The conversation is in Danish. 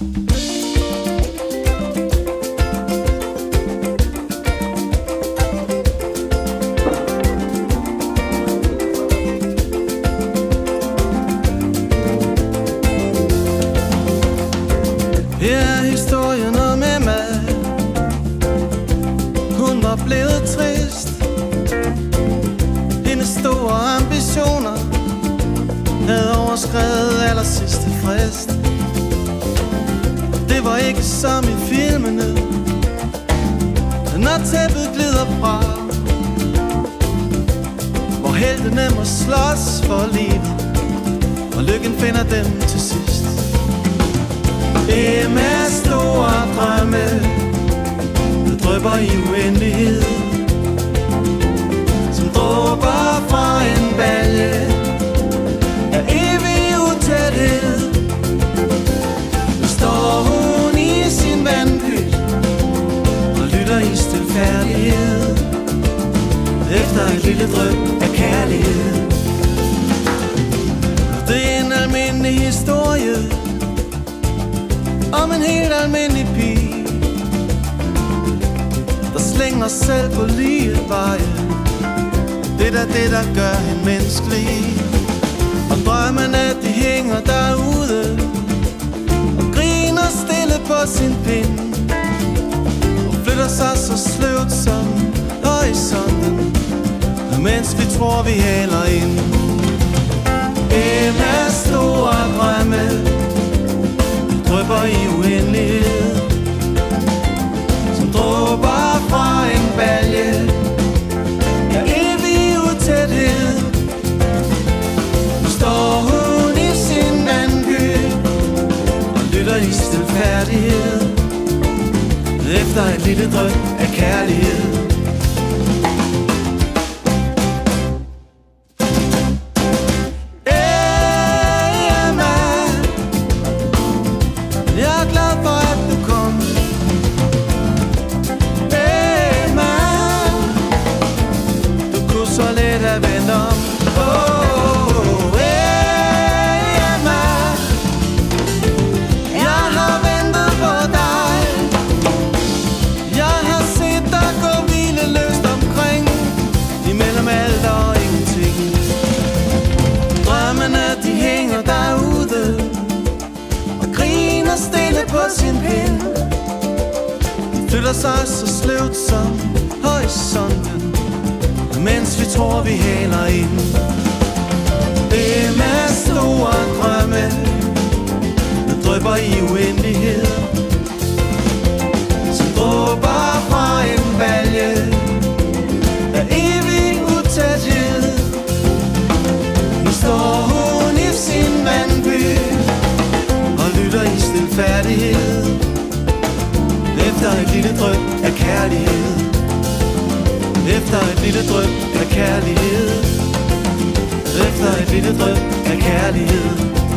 Her historien om var blevet trist. Ambitioner Havde aller sidste frist. Det var ikke som i filmene. Når tæppet glider fra Hvor heltene må slås for livet Og lykken finder dem til sidst. Emmas store drømme Der drøber i uendelighed. Efter et lille drøb af kærlighed. Det er en almindelig historie om en helt almindelig pige Der slænger selv på lige veje. Det er det, der gør hende menneskelig. Og drømmene, de hænger derude Og griner stille på sin tror, vi heller ind. Emmas store drømme. Drøber i uendelighed. Som dråber fra en balje. Ja, evig utæthed. Nu står hun i sin vandby Og lytter i stilfærdighed. Efter et lille drøb af kærlighed. Så let have vendt om. Oh, Emma Jeg har ventet på dig. Jeg har set dig gå hvileløst omkring. Imellem alt og ingenting. Drømmene de hænger derude og griner stille på sin pind. Flytter sig så sløvt som horisonten mens vi tror vi haler ind. Det er med store drømme Der drøber i uendelighed. Som dråber fra en balje Af evig utæthed. Nu står hun i sin vandby og lytter i stilfærdighed. Efter et lille drøb af kærlighed. Efter et lille drøm af kærlighed. Efter et lille drøm af kærlighed.